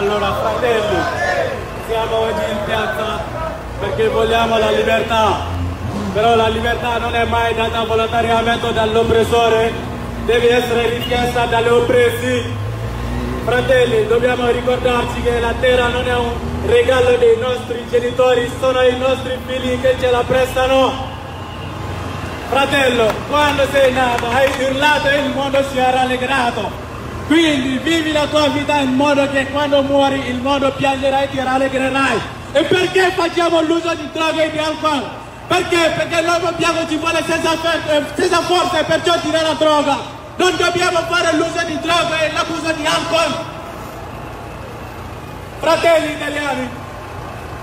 Allora, fratelli, siamo oggi in piazza perché vogliamo la libertà, però la libertà non è mai data volontariamente dall'oppressore, deve essere richiesta dagli oppressi. Fratelli, dobbiamo ricordarci che la terra non è un regalo dei nostri genitori, sono i nostri figli che ce la prestano. Fratello, quando sei nato hai urlato e il mondo si è rallegrato. Quindi vivi la tua vita in modo che quando muori il mondo piangerà e ti rallegrerai. E perché facciamo l'uso di droghe e di alcol? Perché? Perché l'uomo bianco ci vuole senza, senza forza e perciò tira la droga. Non dobbiamo fare l'uso di droghe e l'abuso di alcol. Fratelli italiani,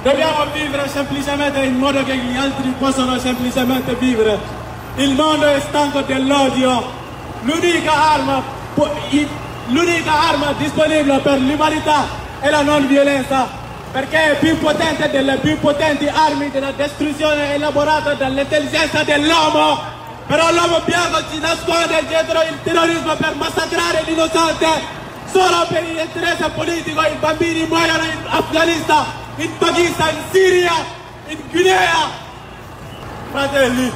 dobbiamo vivere semplicemente in modo che gli altri possano semplicemente vivere. Il mondo è stanco dell'odio. L'unica arma, l'unica arma disponibile per l'umanità è la non violenza, perché è più potente delle più potenti armi della distruzione elaborata dall'intelligenza dell'uomo. Però l'uomo bianco si nasconde dietro il terrorismo per massacrare l'innocente solo per l'interesse politico i bambini muoiono in Afghanistan, in Pakistan, in Siria, in Guinea. Fratelli,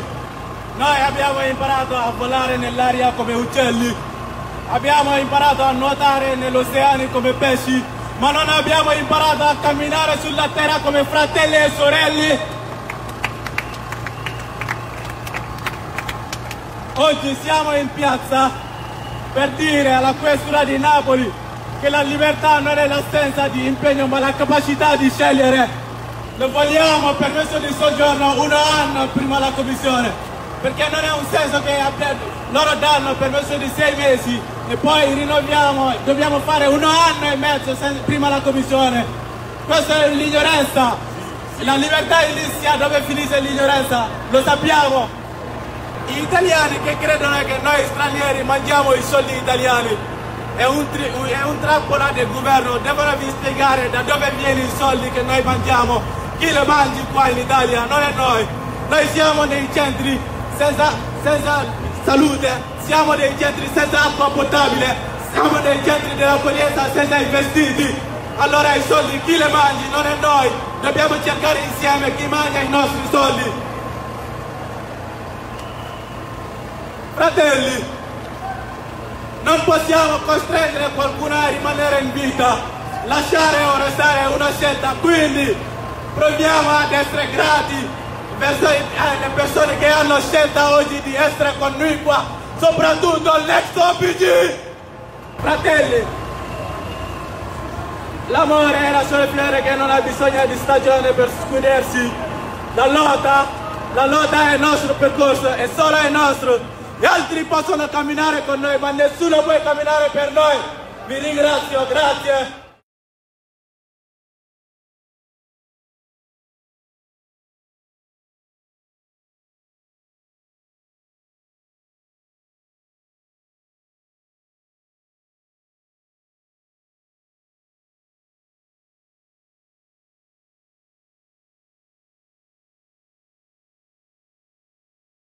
noi abbiamo imparato a volare nell'aria come uccelli, abbiamo imparato a nuotare negli oceani come pesci, ma non abbiamo imparato a camminare sulla terra come fratelli e sorelle. Oggi siamo in piazza per dire alla questura di Napoli che la libertà non è l'assenza di impegno ma la capacità di scegliere. Lo vogliamo permesso di soggiorno un anno prima la commissione, perché non è un senso che loro danno permesso di sei mesi e poi rinnoviamo, dobbiamo fare un anno e mezzo prima la commissione. Questa è l'ignoranza. La libertà inizia dove finisce l'ignoranza, lo sappiamo, gli italiani che credono che noi stranieri mangiamo i soldi italiani è un, è un trappola del governo, devono vi spiegare da dove viene i soldi che noi mangiamo, chi lo mangi qua in Italia, non è noi. Noi siamo nei centri senza, senza salute, siamo nei centri senza acqua potabile, siamo nei centri dell'accoglienza senza i vestiti. Allora i soldi chi li mangi? Non è noi, dobbiamo cercare insieme chi mangia i nostri soldi. Fratelli, non possiamo costringere qualcuno a rimanere in vita, lasciare o restare è una scelta, quindi proviamo ad essere grati verso le persone che hanno scelta oggi di essere con noi qua, soprattutto l'ex OPG. Fratelli, l'amore è la sola fiore che non ha bisogno di stagione per scudersi. La lotta, la lotta è il nostro percorso, è solo il nostro. Gli altri possono camminare con noi, ma nessuno può camminare per noi. Vi ringrazio, grazie.